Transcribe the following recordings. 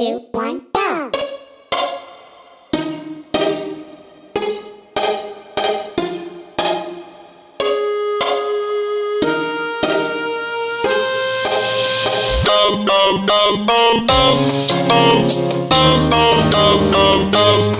two, one, go! Bum, bum, bum, bum, bum, bum, bum, bum, bum, bum.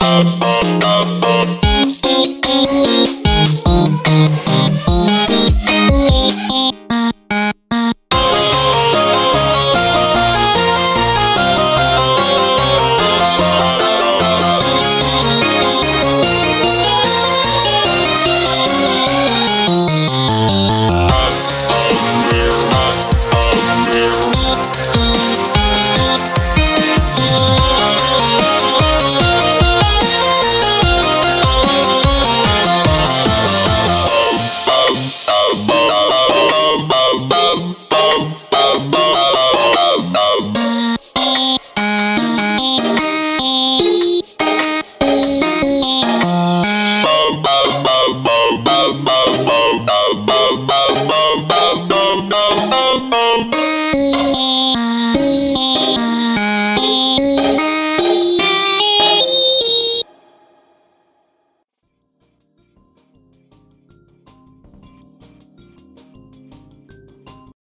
Oh, oh, oh, oh.